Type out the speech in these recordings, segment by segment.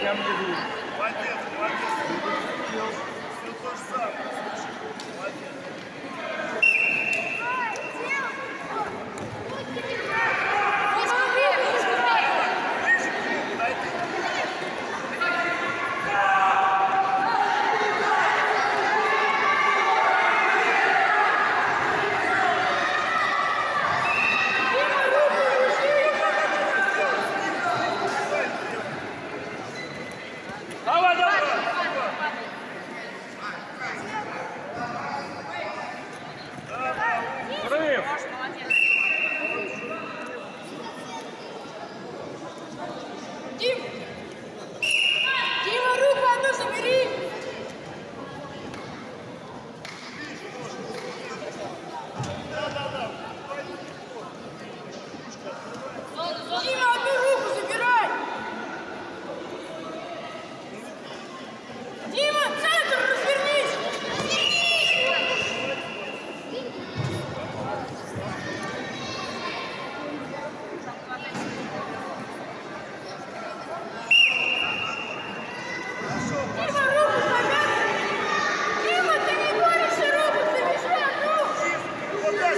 Прям не Молодец, молодец. Все то же самое.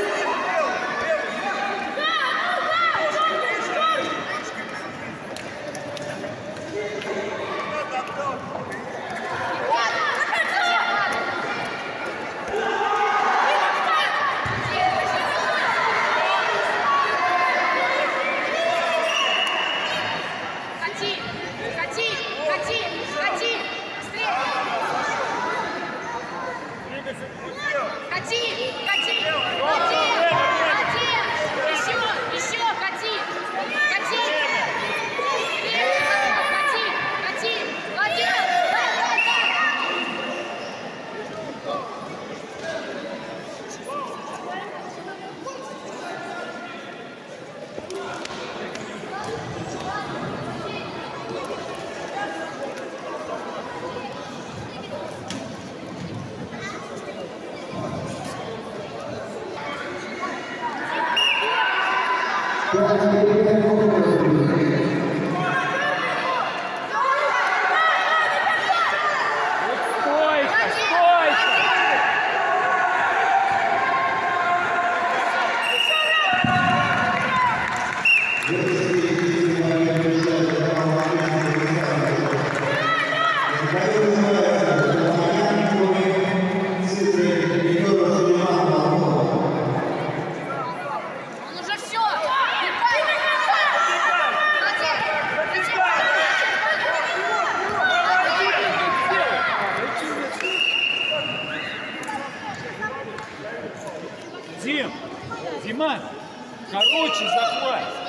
Yeah. やった! Дим, Диман, короче захват.